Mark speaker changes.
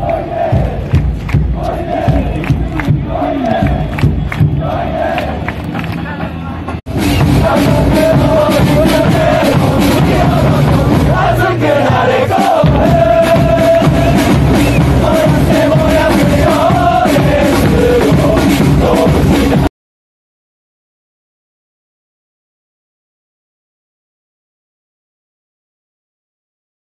Speaker 1: Oh, yeah.